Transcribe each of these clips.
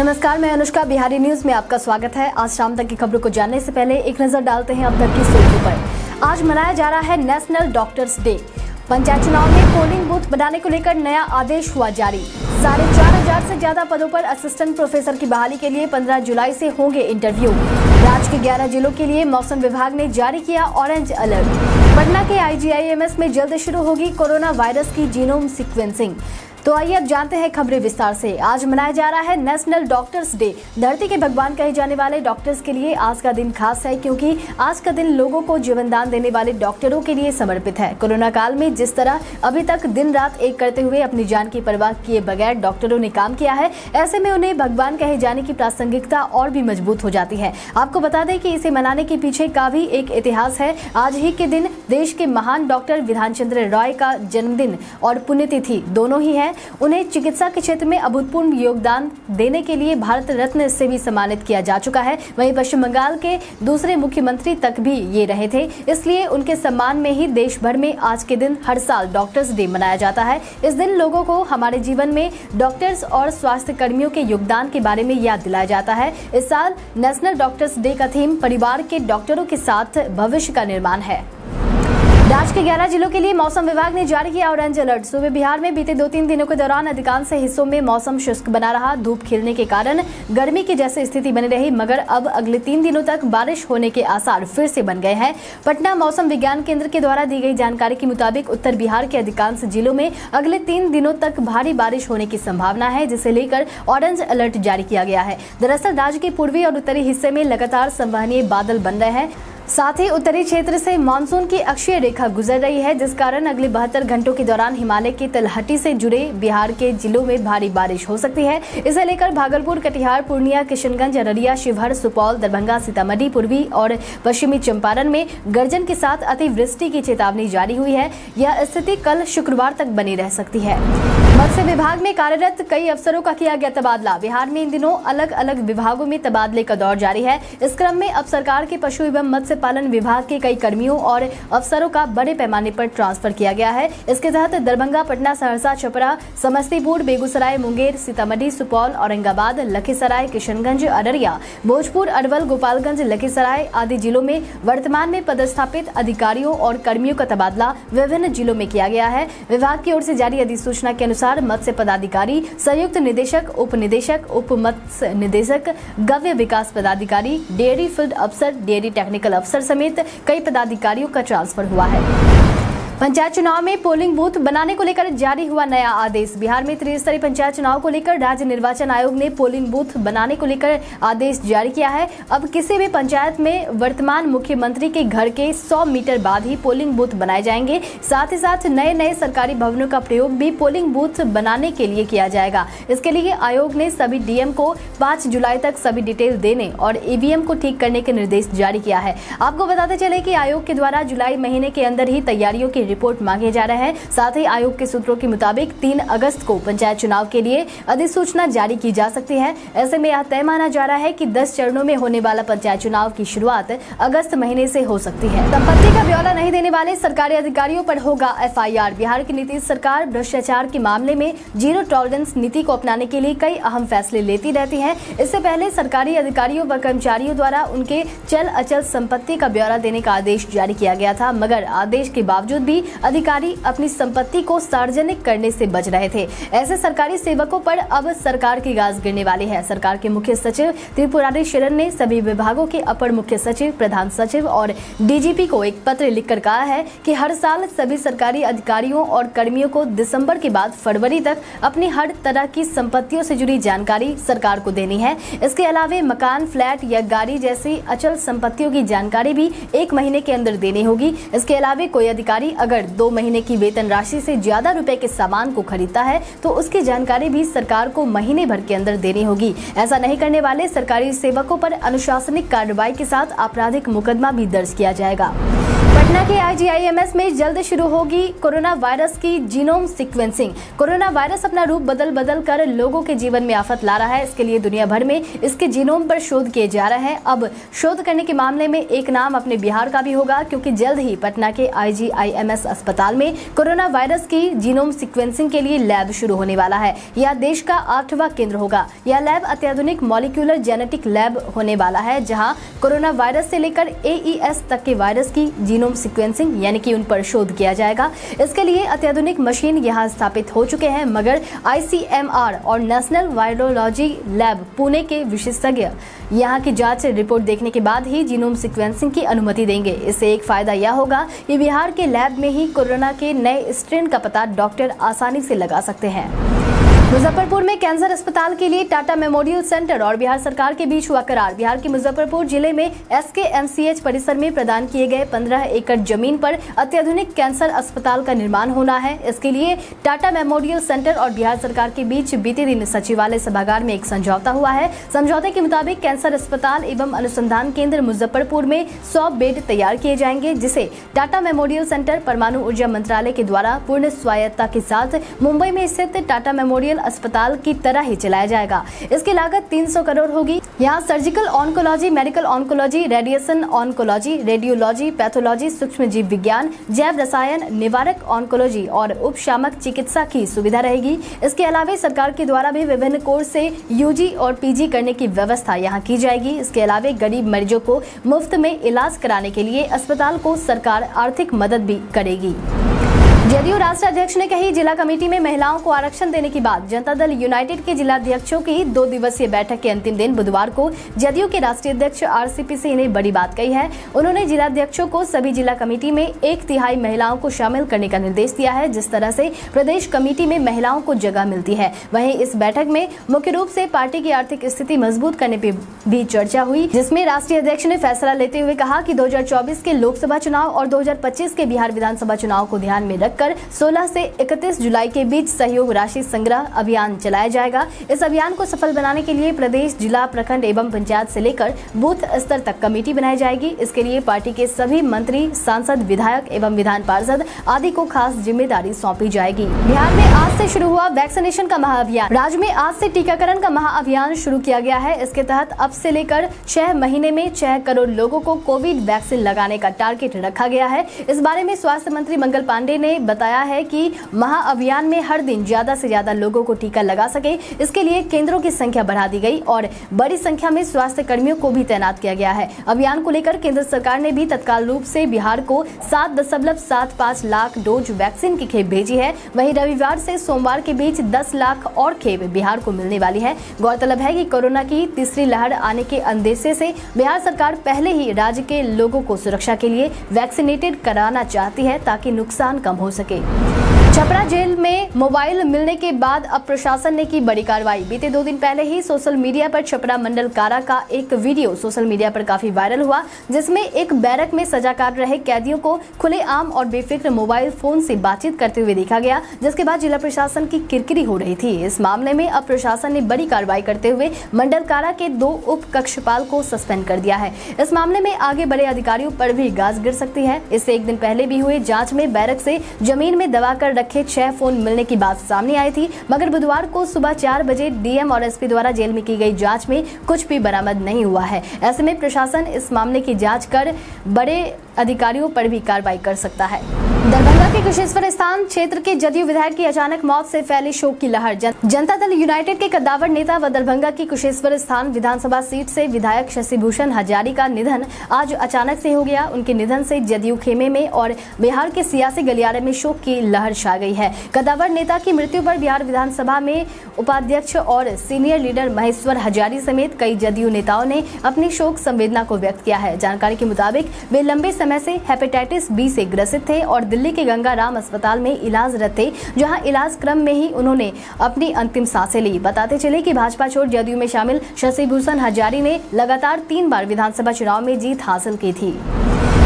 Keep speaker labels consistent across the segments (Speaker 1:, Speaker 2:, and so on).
Speaker 1: नमस्कार, मैं अनुष्का, बिहारी न्यूज़ में आपका स्वागत है। आज शाम तक की खबरों को जानने से पहले एक नज़र डालते हैं अब तक की सुर्खियों पर। आज मनाया जा रहा है नेशनल डॉक्टर्स डे पंचायत चुनाव में पोलिंग बूथ बनाने को लेकर नया आदेश हुआ जारी। साढ़े चार हज़ार से ज़्यादा पदों पर असिस्टेंट प्रोफेसर की बहाली के लिए 15 जुलाई से होंगे इंटरव्यू राज्य के 11 जिलों के लिए मौसम विभाग ने जारी किया ऑरेंज अलर्ट पटना के आईजीआईएमएस में जल्द शुरू होगी कोरोना वायरस की जीनोम सीक्वेंसिंग तो आइए अब जानते हैं खबरें विस्तार से। आज मनाया जा रहा है नेशनल डॉक्टर्स डे धरती के भगवान कहे जाने वाले डॉक्टर्स के लिए आज का दिन खास है क्योंकि आज का दिन लोगों को जीवन दान देने वाले डॉक्टरों के लिए समर्पित है। कोरोना काल में जिस तरह अभी तक दिन रात एक करते हुए अपनी जान की परवाह किए बगैर डॉक्टरों ने काम किया है, ऐसे में उन्हें भगवान कहे जाने की प्रासंगिकता और भी मज़बूत हो जाती है। आपको बता दें कि इसे मनाने के पीछे का भी एक इतिहास है। आज ही के दिन देश के महान डॉक्टर विधान चंद्र रॉय का जन्मदिन और पुण्यतिथि दोनों ही है। उन्हें चिकित्सा के क्षेत्र में अभूतपूर्व योगदान देने के लिए भारत रत्न से भी सम्मानित किया जा चुका है। वहीं पश्चिम बंगाल के दूसरे मुख्यमंत्री तक भी ये रहे थे। इसलिए उनके सम्मान में ही देश भर में आज के दिन हर साल डॉक्टर्स डे मनाया जाता है। इस दिन लोगों को हमारे जीवन में डॉक्टर्स और स्वास्थ्य कर्मियों के योगदान के बारे में याद दिलाया जाता है। इस साल नेशनल डॉक्टर्स डे का थीम परिवार के डॉक्टरों के साथ भविष्य का निर्माण है। राज्य के 11 जिलों के लिए मौसम विभाग ने जारी किया ऑरेंज अलर्ट सुबह बिहार में बीते दो तीन दिनों के दौरान अधिकांश हिस्सों में मौसम शुष्क बना रहा। धूप खिलने के कारण गर्मी की जैसी स्थिति बनी रही, मगर अब अगले तीन दिनों तक बारिश होने के आसार फिर से बन गए हैं। पटना मौसम विज्ञान केंद्र के द्वारा दी गई जानकारी के मुताबिक उत्तर बिहार के अधिकांश जिलों में अगले तीन दिनों तक भारी बारिश होने की संभावना है, जिसे लेकर ऑरेंज अलर्ट जारी किया गया है। दरअसल, राज्य के पूर्वी और उत्तरी हिस्से में लगातार संवहनीय बादल बन रहे हैं। साथ ही उत्तरी क्षेत्र से मानसून की अक्षीय रेखा गुजर रही है, जिस कारण अगले बहत्तर घंटों के दौरान हिमालय की तलहटी से जुड़े बिहार के जिलों में भारी बारिश हो सकती है। इसे लेकर भागलपुर, कटिहार, पूर्णिया, किशनगंज, अररिया, शिवहर, सुपौल, दरभंगा, सीतामढ़ी, पूर्वी और पश्चिमी चंपारण में गर्जन के साथ अतिवृष्टि की चेतावनी जारी हुई है। यह स्थिति कल शुक्रवार तक बनी रह सकती है। मत्स्य विभाग में कार्यरत कई अफसरों का किया गया तबादला। बिहार में इन दिनों अलग अलग विभागों में तबादले का दौर जारी है। इस क्रम में अब सरकार के पशु एवं मत्स्य पालन विभाग के कई कर्मियों और अफसरों का बड़े पैमाने पर ट्रांसफ़र किया गया है। इसके तहत दरभंगा, पटना, सहरसा, छपरा, समस्तीपुर, बेगूसराय, मुंगेर, सीतामढ़ी, सुपौल, औरंगाबाद, लखीसराय, किशनगंज, अररिया, भोजपुर, अरवल, गोपालगंज, लखीसराय आदि जिलों में वर्तमान में पदस्थापित अधिकारियों और कर्मियों का तबादला विभिन्न जिलों में किया गया है। विभाग की ओर से जारी अधिसूचना के अनुसार मत्स्य पदाधिकारी, संयुक्त निदेशक उप निदेशक उप मत्स्य निदेशक, गव्य विकास पदाधिकारी, डेयरी फ़ील्ड अफसर, डेयरी टेक्निकल अफसर समेत कई पदाधिकारियों का ट्रांसफ़र हुआ है। पंचायत चुनाव में पोलिंग बूथ बनाने को लेकर जारी हुआ नया आदेश। बिहार में त्रिस्तरीय पंचायत चुनाव को लेकर राज्य निर्वाचन आयोग ने पोलिंग बूथ बनाने को लेकर आदेश जारी किया है। अब किसी भी पंचायत में वर्तमान मुख्यमंत्री के घर के 100 मीटर बाद ही पोलिंग बूथ बनाए जाएँगे। साथ ही साथ नए नए सरकारी भवनों का प्रयोग भी पोलिंग बूथ बनाने के लिए किया जाएगा। इसके लिए आयोग ने सभी डीएम को पाँच जुलाई तक सभी डिटेल देने और ईवीएम को ठीक करने के निर्देश जारी किया है। आपको बताते चले की आयोग के द्वारा जुलाई महीने के अंदर ही तैयारियों की रिपोर्ट मांगे जा रहे हैं। साथ ही आयोग के सूत्रों के मुताबिक तीन अगस्त को पंचायत चुनाव के लिए अधिसूचना जारी की जा सकती है। ऐसे में यह तय माना जा रहा है कि 10 चरणों में होने वाला पंचायत चुनाव की शुरुआत अगस्त महीने से हो सकती है। संपत्ति का ब्यौरा नहीं देने वाले सरकारी अधिकारियों पर होगा एफआईआर। बिहार की नीतीश सरकार भ्रष्टाचार के मामले में ज़ीरो टॉलरेंस नीति को अपनाने के लिए कई अहम फैसले लेती रहती है। इससे पहले सरकारी अधिकारियों व कर्मचारियों द्वारा उनके चल अचल संपत्ति का ब्यौरा देने का आदेश जारी किया गया था, मगर आदेश के बावजूद भी अधिकारी अपनी संपत्ति को सार्वजनिक करने से बच रहे थे। ऐसे सरकारी सेवकों पर अब सरकार की गाज गिरने वाली है। सरकार के मुख्य सचिव त्रिपुरारी शरण ने सभी विभागों के अपर मुख्य सचिव, प्रधान सचिव और डीजीपी को एक पत्र लिखकर कहा है कि हर साल सभी सरकारी अधिकारियों और कर्मियों को दिसंबर के बाद फरवरी तक अपनी हर तरह की संपत्तियों से जुड़ी जानकारी सरकार को देनी है। इसके अलावे मकान, फ्लैट या गाड़ी जैसी अचल संपत्तियों की जानकारी भी एक महीने के अंदर देनी होगी। इसके अलावा कोई अधिकारी अगर दो महीने की वेतन राशि से ज़्यादा रुपए के सामान को खरीदता है तो उसकी जानकारी भी सरकार को महीने भर के अंदर देनी होगी। ऐसा नहीं करने वाले सरकारी सेवकों पर अनुशासनिक कार्रवाई के साथ आपराधिक मुकदमा भी दर्ज किया जाएगा। पटना के आईजीआईएमएस में जल्द शुरू होगी कोरोना वायरस की जीनोम सीक्वेंसिंग। कोरोना वायरस अपना रूप बदल बदल कर लोगों के जीवन में आफत ला रहा है। इसके लिए दुनिया भर में इसके जीनोम पर शोध किए जा रहे हैं। अब शोध करने के मामले में एक नाम अपने बिहार का भी होगा, क्योंकि जल्द ही पटना के आईजीआईएमएस अस्पताल में कोरोना वायरस की जीनोम सिक्वेंसिंग के लिए लैब शुरू होने वाला है। यह देश का आठवां केंद्र होगा। यह लैब अत्याधुनिक मॉलिक्यूलर जेनेटिक लैब होने वाला है, जहाँ कोरोना वायरस से लेकर एईएस तक के वायरस की जीनोम सीक्वेंसिंग यानी कि उन पर शोध किया जाएगा। इसके लिए अत्याधुनिक मशीन यहाँ स्थापित हो चुके हैं, मगर आईसीएमआर और नेशनल वायरोलॉजी लैब पुणे के विशेषज्ञ। यहाँ की जाँच रिपोर्ट देखने के बाद ही जीनोम सिक्वेंसिंग की अनुमति देंगे। इससे एक फ़ायदा यह होगा कि बिहार के लैब में ही कोरोना के नए स्ट्रेन का पता डॉक्टर आसानी से लगा सकते हैं। मुजफ्फरपुर में कैंसर अस्पताल के लिए टाटा मेमोरियल सेंटर और बिहार सरकार के बीच हुआ करार। बिहार के मुजफ्फरपुर ज़िले में एसकेएमसीएच परिसर में प्रदान किए गए 15 एकड़ ज़मीन पर अत्याधुनिक कैंसर अस्पताल का निर्माण होना है। इसके लिए टाटा मेमोरियल सेंटर और बिहार सरकार के बीच बीते दिन सचिवालय सभागार में एक समझौता हुआ है। समझौते के मुताबिक कैंसर अस्पताल एवं अनुसंधान केंद्र मुजफ्फरपुर में सौ बेड तैयार किए जाएँगे, जिसे टाटा मेमोरियल सेंटर परमाणु ऊर्जा मंत्रालय के द्वारा पूर्ण स्वायत्ता के साथ मुंबई में स्थित टाटा मेमोरियल अस्पताल की तरह ही चलाया जाएगा। इसकी लागत 300 करोड़ होगी। यहाँ surgical oncology, medical oncology, radiation oncology, radiology, pathology सूक्ष्म जीव विज्ञान, जैव रसायन, निवारक ऑन्कोलॉजी और उपशामक चिकित्सा की सुविधा रहेगी। इसके अलावा सरकार के द्वारा भी विभिन्न कोर्स से यूजी और पीजी करने की व्यवस्था यहाँ की जाएगी। इसके अलावा गरीब मरीजों को मुफ़्त में इलाज कराने के लिए अस्पताल को सरकार आर्थिक मदद भी करेगी। जदयू राष्ट्र अध्यक्ष ने कही, जिला कमेटी में महिलाओं को आरक्षण देने की बात। जनता दल यूनाइटेड के जिला अध्यक्षों की दो दिवसीय बैठक के अंतिम दिन बुधवार को जदयू के राष्ट्रीय अध्यक्ष आर आरसीपी सिंह ने बड़ी बात कही है। उन्होंने जिला अध्यक्षों को सभी जिला कमेटी में एक तिहाई महिलाओं को शामिल करने का निर्देश दिया है, जिस तरह से प्रदेश कमेटी में महिलाओं को जगह मिलती है। वहीं इस बैठक में मुख्य रूप से पार्टी की आर्थिक स्थिति मज़बूत करने पर भी चर्चा हुई, जिसमें राष्ट्रीय अध्यक्ष ने फैसला लेते हुए कहा कि 2024 के लोकसभा चुनाव और 2025 के बिहार विधानसभा चुनाव को ध्यान में रख कर 16 से 31 जुलाई के बीच सहयोग राशि संग्रह अभियान चलाया जाएगा। इस अभियान को सफल बनाने के लिए प्रदेश जिला प्रखंड एवं पंचायत से लेकर बूथ स्तर तक कमेटी बनाई जाएगी। इसके लिए पार्टी के सभी मंत्री, सांसद, विधायक एवं विधान पार्षद आदि को खास ज़िम्मेदारी सौंपी जाएगी। बिहार में आज से शुरू हुआ वैक्सीनेशन का महाअभियान। राज्य में आज से टीकाकरण का महाअभियान शुरू किया गया है। इसके तहत अब से लेकर छह महीने में छह करोड़ लोगों को कोविड वैक्सीन लगाने का टारगेट रखा गया है। इस बारे में स्वास्थ्य मंत्री मंगल पांडे ने बताया है कि महाअभियान में हर दिन ज़्यादा से ज़्यादा लोगों को टीका लगा सके। इसके लिए केंद्रों की संख्या बढ़ा दी गई और बड़ी संख्या में स्वास्थ्य कर्मियों को भी तैनात किया गया है। अभियान को लेकर केंद्र सरकार ने भी तत्काल रूप से बिहार को सात दशमलव सात पाँच लाख डोज वैक्सीन की खेप भेजी है। वहीं रविवार से सोमवार के बीच दस लाख और खेप बिहार को मिलने वाली है। गौरतलब है कि कोरोना की तीसरी लहर आने के अंदेशे से बिहार सरकार पहले ही राज्य के लोगों को सुरक्षा के लिए वैक्सीनेटेड कराना चाहती है ताकि नुकसान कम हो सके। again. छपरा जेल में मोबाइल मिलने के बाद अब प्रशासन ने की बड़ी कार्रवाई। बीते दो दिन पहले ही सोशल मीडिया पर छपरा मंडल कारा का एक वीडियो सोशल मीडिया पर काफ़ी वायरल हुआ, जिसमें एक बैरक में सजा काट रहे कैदियों को खुले आम और बेफिक्र मोबाइल फ़ोन से बातचीत करते हुए देखा गया, जिसके बाद जिला प्रशासन की किरकिरी हो रही थी। इस मामले में अब प्रशासन ने बड़ी कार्रवाई करते हुए मंडल कारा के दो उप कक्षपाल को सस्पेंड कर दिया है। इस मामले में आगे बड़े अधिकारियों पर भी गाज गिर सकती है। इससे एक दिन पहले भी हुए जाँच में बैरक से ज़मीन में दबा कर रखे छह फ़ोन मिलने की बात सामने आई थी, मगर बुधवार को सुबह चार बजे डीएम और एसपी द्वारा जेल में की गई जाँच में कुछ भी बरामद नहीं हुआ है। ऐसे में प्रशासन इस मामले की जाँच कर बड़े अधिकारियों पर भी कार्रवाई कर सकता है। दरभंगा के कुशेश्वर स्थान क्षेत्र के जदयू विधायक की अचानक मौत से फैली शोक की लहर। जन, जनता दल यूनाइटेड के कद्दावर नेता व दरभंगा की कुशेश्वर स्थान विधानसभा सीट से विधायक शशिभूषण हजारी का निधन आज अचानक से हो गया। उनके निधन से जदयू खेमे में और बिहार के सियासी गलियारे में शोक की लहर छा गई है। कद्दावर नेता की मृत्यु पर बिहार विधानसभा में उपाध्यक्ष और सीनियर लीडर महेश्वर हजारी समेत कई जदयू नेताओं ने अपनी शोक संवेदना को व्यक्त किया है। जानकारी के मुताबिक वे लंबे समय से हेपेटाइटिस बी से ग्रसित थे और दिल्ली के गंगाराम अस्पताल में इलाजरत थे जहाँ इलाज क्रम में ही उन्होंने अपनी अंतिम साँसें ली। बताते चले कि भाजपा छोड़ जदयू में शामिल शशिभूषण हजारी ने लगातार तीन बार विधानसभा चुनाव में जीत हासिल की थी।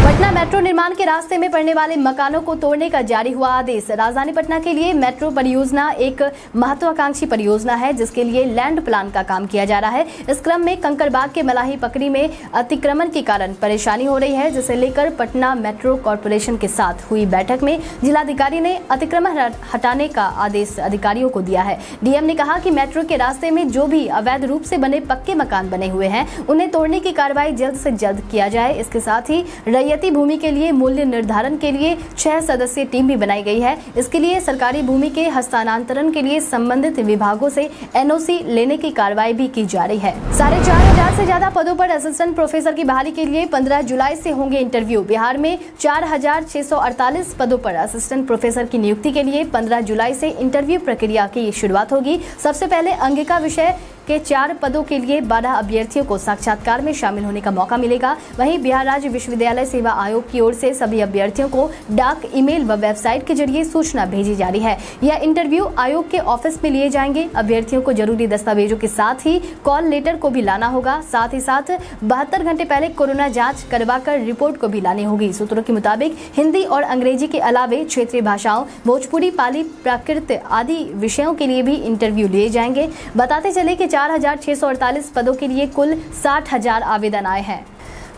Speaker 1: पटना मेट्रो निर्माण के रास्ते में पड़ने वाले मकानों को तोड़ने का जारी हुआ आदेश। राजधानी पटना के लिए मेट्रो परियोजना एक महत्वाकांक्षी परियोजना है, जिसके लिए लैंड प्लान का काम किया जा रहा है। इस क्रम में कंकड़बाग के मलाही पकड़ी में अतिक्रमण के कारण परेशानी हो रही है, जिसे लेकर पटना मेट्रो कॉरपोरेशन के साथ हुई बैठक में जिलाधिकारी ने अतिक्रमण हटाने का आदेश अधिकारियों को दिया है। डीएम ने कहा कि मेट्रो के रास्ते में जो भी अवैध रूप से बने पक्के मकान बने हुए हैं, उन्हें तोड़ने की कार्रवाई जल्द से जल्द किया जाए। इसके साथ ही रैयती भूमि के लिए मूल्य निर्धारण के लिए छह सदस्यीय टीम भी बनाई गई है। इसके लिए सरकारी भूमि के हस्तांतरण के लिए संबंधित विभागों से एनओसी लेने की कार्रवाई भी की जा रही है। साढ़े चार हज़ार ऐसी ज़्यादा पदों पर असिस्टेंट प्रोफेसर की बहाली के लिए पंद्रह जुलाई से होंगे इंटरव्यू। बिहार में चार हज़ार छह सौ अड़तालीस पदों पर असिस्टेंट प्रोफेसर की नियुक्ति के लिए पंद्रह जुलाई से इंटरव्यू प्रक्रिया की शुरुआत होगी। सबसे पहले अंगिका विषय के चार पदों के लिए बारह अभ्यर्थियों को साक्षात्कार में शामिल होने का मौका मिलेगा। वहीं बिहार राज्य विश्वविद्यालय सेवा आयोग की ओर से सभी अभ्यर्थियों को डाक, ईमेल व वेबसाइट के ज़रिए सूचना भेजी जा रही है। यह इंटरव्यू आयोग के ऑफ़िस में लिए जाएँगे। अभ्यर्थियों को ज़रूरी दस्तावेजों के साथ ही कॉल लेटर को भी लाना होगा। साथ ही साथ बहत्तर घंटे पहले कोरोना जाँच करवाकर रिपोर्ट को भी लानी होगी। सूत्रों के मुताबिक हिंदी और अंग्रेज़ी के अलावे क्षेत्रीय भाषाओं, भोजपुरी, पाली, प्राकृत आदि विषयों के लिए भी इंटरव्यू लिए जाएँगे। बताते चले कि चार हज़ार छह सौ अड़तालीस पदों के लिए कुल साठ आवेदन आए हैं।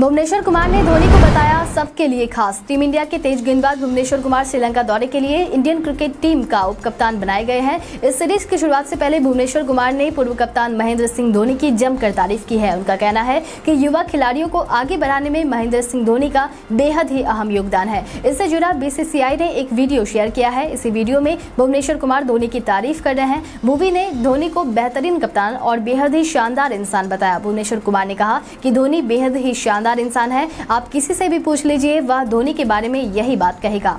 Speaker 1: भुवनेश्वर कुमार ने धोनी को बताया सबके लिए खास। टीम इंडिया के तेज गेंदबाज भुवनेश्वर कुमार श्रीलंका दौरे के लिए इंडियन क्रिकेट टीम का उप कप्तान बनाए गए हैं। इस सीरीज़ की शुरुआत से पहले भुवनेश्वर कुमार ने पूर्व कप्तान महेंद्र सिंह धोनी की जमकर तारीफ़ की है। उनका कहना है कि युवा खिलाड़ियों को आगे बढ़ाने में महेंद्र सिंह धोनी का बेहद ही अहम योगदान है। इससे जुड़ा बीसीसीआई ने एक वीडियो शेयर किया है। इसी वीडियो में भुवनेश्वर कुमार धोनी की तारीफ़ कर रहे हैं। भूवी ने धोनी को बेहतरीन कप्तान और बेहद ही शानदार इंसान बताया। भुवनेश्वर कुमार ने कहा कि धोनी बेहद ही शानदार शानदार इंसान है। आप किसी से भी पूछ लीजिए, वह धोनी के बारे में यही बात कहेगा।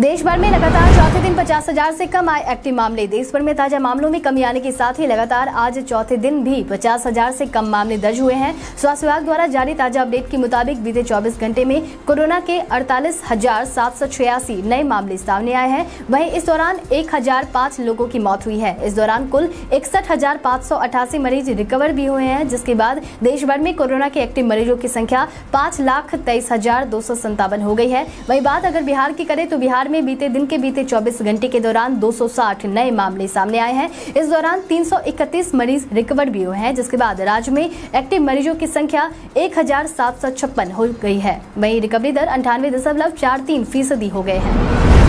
Speaker 1: देश भर में लगातार चौथे दिन पचास हज़ार से कम आए एक्टिव मामले। देश भर में ताज़ा मामलों में कमी आने के साथ ही लगातार आज चौथे दिन भी पचास हज़ार से कम मामले दर्ज हुए हैं। स्वास्थ्य विभाग द्वारा जारी ताज़ा अपडेट के मुताबिक बीते 24 घंटे में कोरोना के अड़तालीस हज़ार सात सौ छियासी नए मामले सामने आए हैं। वहीं इस दौरान एक हज़ार पाँच लोगों की मौत हुई है। इस दौरान कुल इकसठ हज़ार पाँच सौ अठासी मरीज़ रिकवर भी हुए हैं, जिसके बाद देश भर में कोरोना के एक्टिव मरीजों की संख्या पाँच लाख तेईस हज़ार दो सौ संतावन हो गई है। वही बात अगर बिहार की करें तो बिहार बिहार में बीते दिन के बीते 24 घंटे के दौरान 260 नए मामले सामने आए हैं। इस दौरान 331 मरीज़ रिकवर भी हुए हैं, जिसके बाद राज्य में एक्टिव मरीजों की संख्या एक हज़ार सात सौ छप्पन हो गई है। वही रिकवरी दर अंठानवे फ़ीसदी हो गए हैं।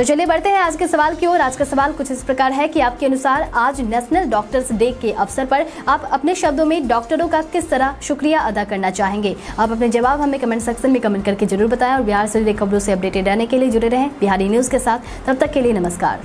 Speaker 1: तो चलिए बढ़ते हैं आज के सवाल की ओर। आज का सवाल कुछ इस प्रकार है कि आपके अनुसार आज नेशनल डॉक्टर्स डे के अवसर पर आप अपने शब्दों में डॉक्टरों का किस तरह शुक्रिया अदा करना चाहेंगे? आप अपने जवाब हमें कमेंट सेक्शन में कमेंट करके ज़रूर बताएँ और बिहार से जुड़े खबरों से अपडेटेड रहने के लिए जुड़े रहें बिहारी न्यूज़ के साथ। तब तक के लिए नमस्कार।